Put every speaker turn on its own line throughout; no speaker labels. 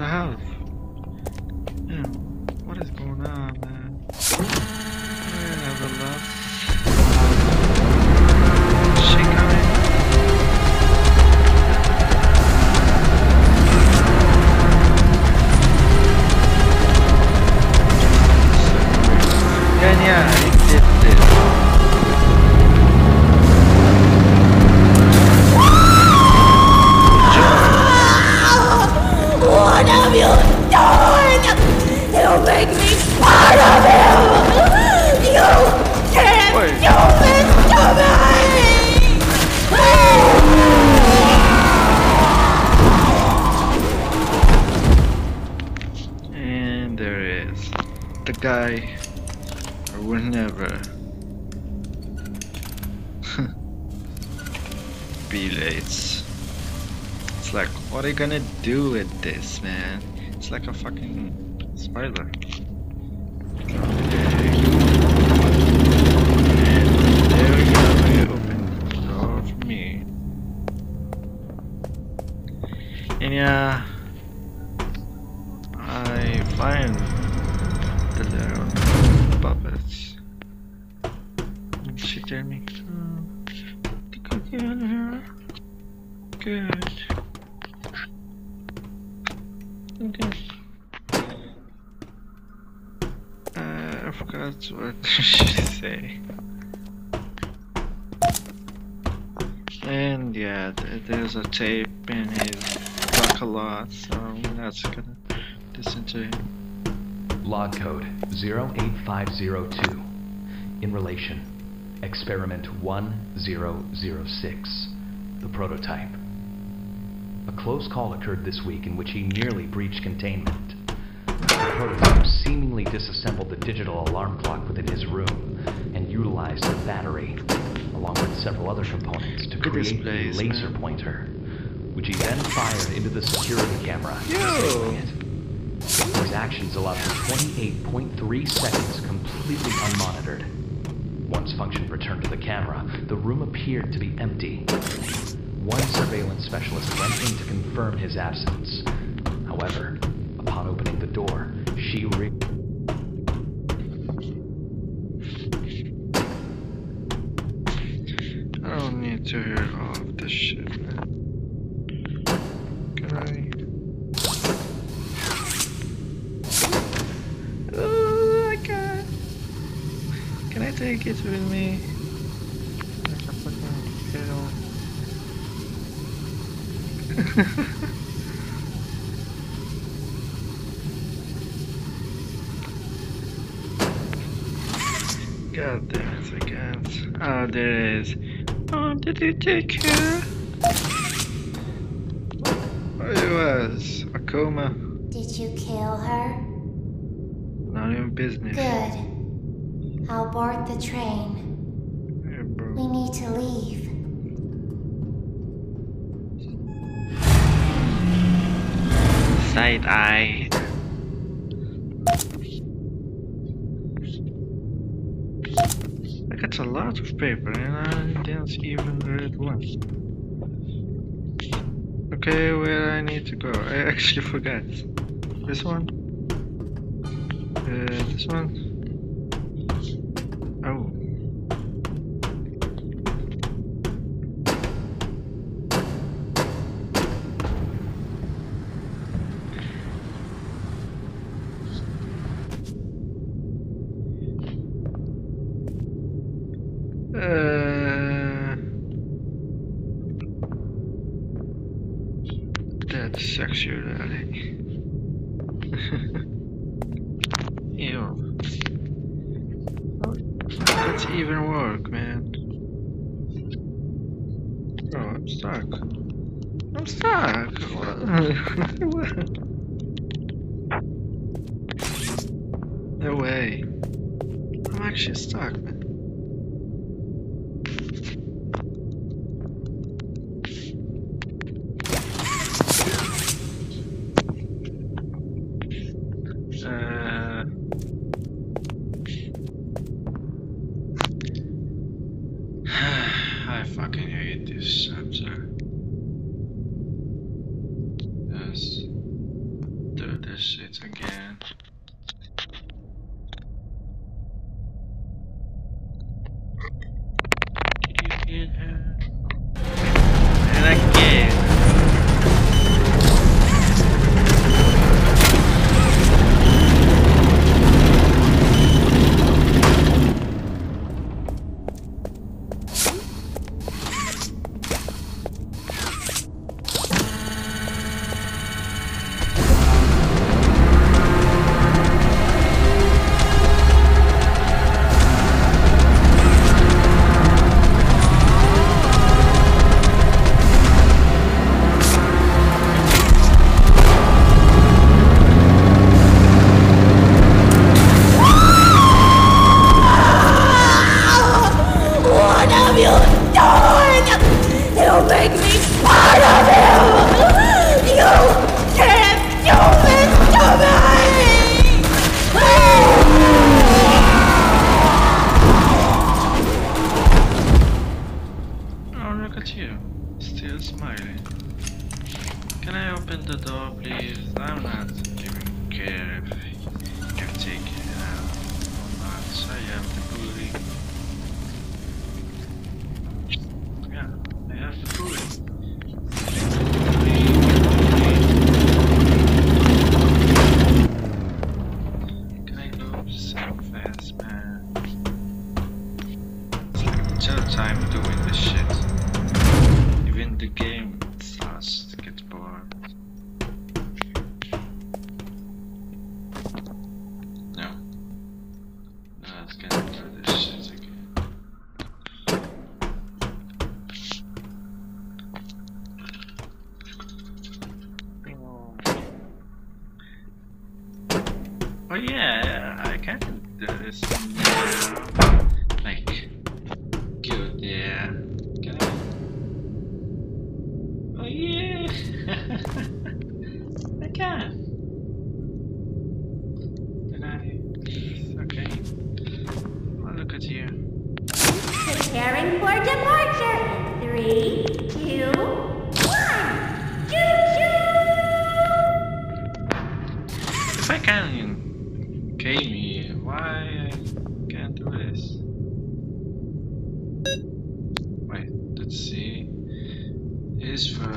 the hell? I would never be late. It's like, what are you gonna do with this, man? It's like a fucking spider. Yeah, th- there's a tape in his talk a lot, so we're gonna listen to him.
Log code 08502. In relation, experiment 1006, the prototype. A close call occurred this week in which he nearly breached containment. The prototype seemingly disassembled the digital alarm clock within his room and utilized the battery, along with several other components, to
Look
create
place,
a laser
man.
pointer, which he then fired into the security camera, disabling it. His actions allowed for 28.3 seconds completely unmonitored. Once function returned to the camera, the room appeared to be empty. One surveillance specialist went in to confirm his absence. However,
of this shit, man. Can I? Oh, I can't. Can I take it with me? A fucking. God damn it, I can't. Oh, there it is. Did you take her? Oh, it was a coma.
Did you kill her?
Not even business.
Good. I'll board the train.
Yeah, bro.
We need to leave.
Side eye. A lot of paper and I didn't even read one. Okay, where I need to go? I actually forgot. This one? Uh, this one? Oh. Uh, that's actually Ew. Let's even work, man. Oh, I'm stuck. I'm stuck. No way. I'm actually stuck, man. Oh yeah, I can do this. Like, good, yeah. Can I? Oh yeah! I can. Can I? Okay. Oh, look at you.
Preparing for departure. Three, two, one. Choo
If I can game here, why I can't do this? Wait, let's see. Is first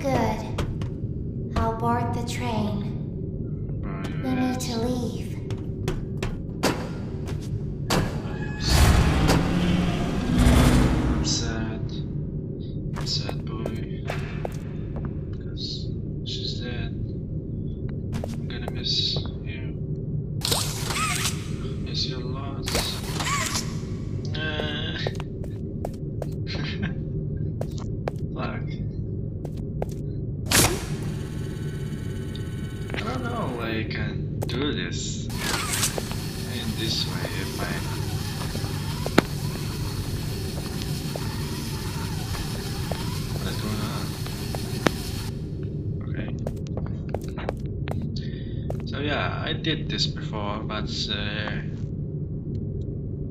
Good. I'll board the train. We need to leave.
I don't know I can do this in this way if I What's going on? Okay. So yeah, I did this before, but uh,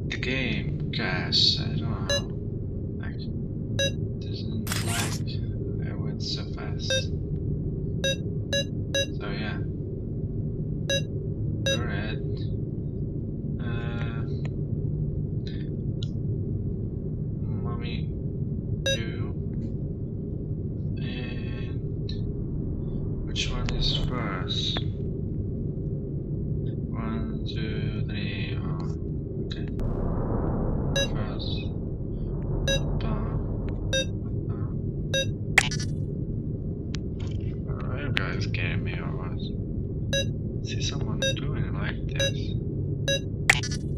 the game crashed. I don't know. Doesn't like I went so fast. So yeah. You're see someone doing like this.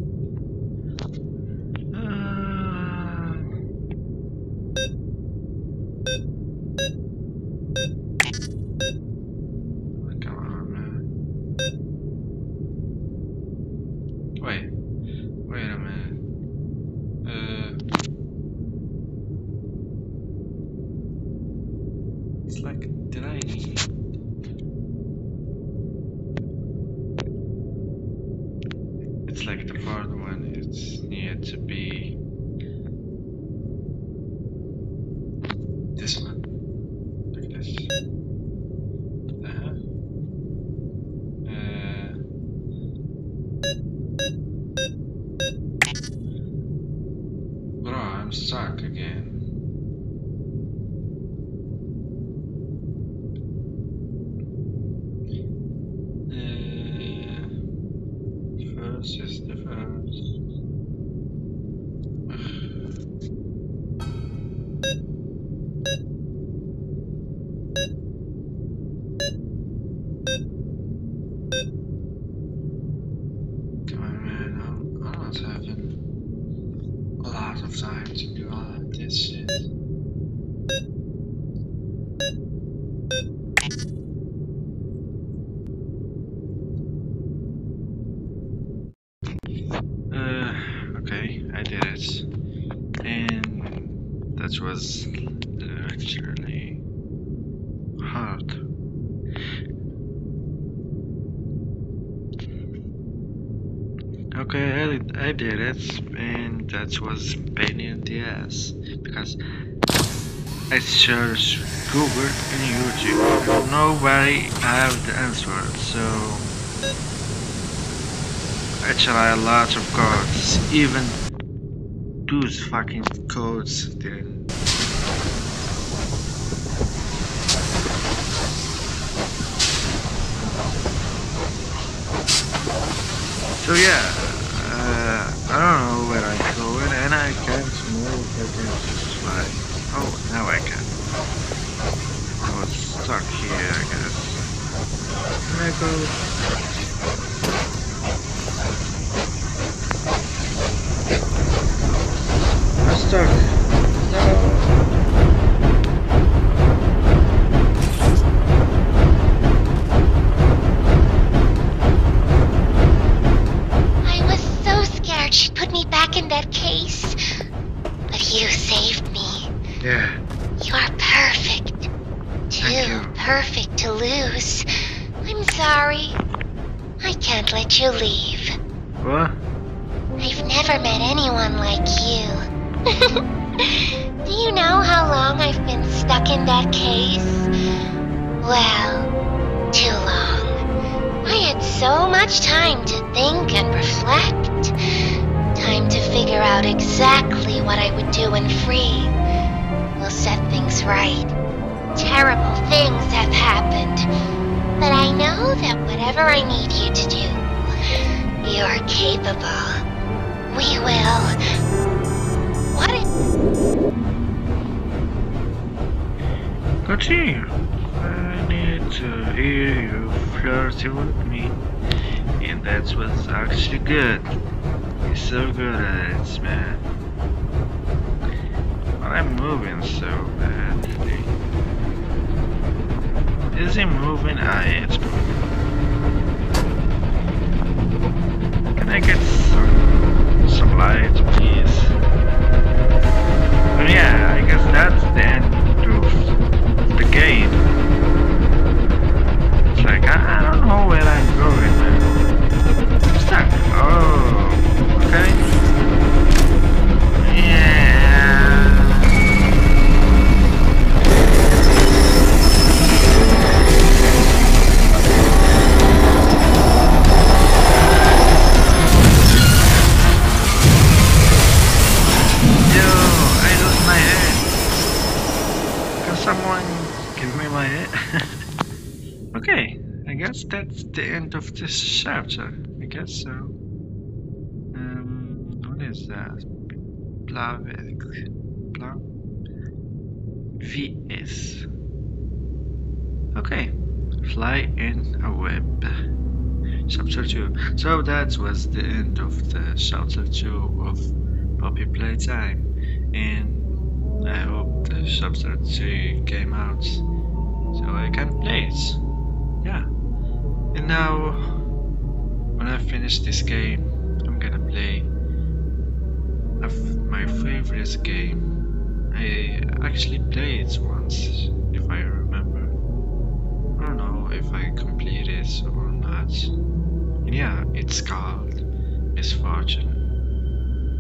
Like the third one, it's needed to be first is the That was actually hard. Okay, I, I did it, and that was pain in the ass because I searched Google and YouTube, nobody have the answer. So I tried a lot of codes, even those fucking codes didn't. So yeah, uh, I don't know where I'm going, and I can't move. I can just fly. Oh, now I can. I was stuck here, I guess. Can I go? I'm stuck.
Do you know how long I've been stuck in that case? Well, too long. I had so much time to think and reflect. Time to figure out exactly what I would do when free. We'll set things right. Terrible things have happened. But I know that whatever I need you to do, you're capable. We will. I-
Continue. I need to hear you flirting with me. And that's what's actually good. You're so good at it, man. But I'm moving so badly. Is he moving? Ah, yeah, it's moving. Can I get some, some light, please? Yeah, I guess that's the give me my head? okay, I guess that's the end of this chapter. I guess so. Um, what is that? Blavic. Bla? VS. Okay, fly in a web. Chapter 2. So that was the end of the chapter 2 of Poppy Playtime. And I hope the chapter 2 came out so I can play it. Yeah. And now, when I finish this game, I'm gonna play my favorite game. I actually played it once, if I remember. I don't know if I complete it or not. And yeah, it's called Misfortune.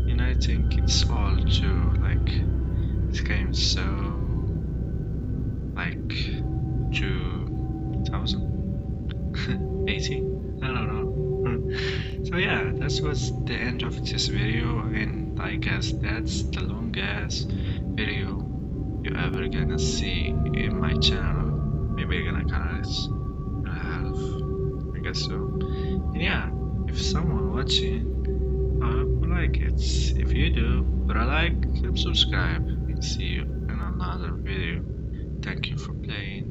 And I think it's all true, like this game is so like 2080? I don't know. so yeah, that was the end of this video and I guess that's the longest video you ever gonna see in my channel. Maybe I'm gonna cut it half. I guess so. And yeah, if someone watching, I hope you like it. If you do, put a like and subscribe. And see you in another video. Thank you for playing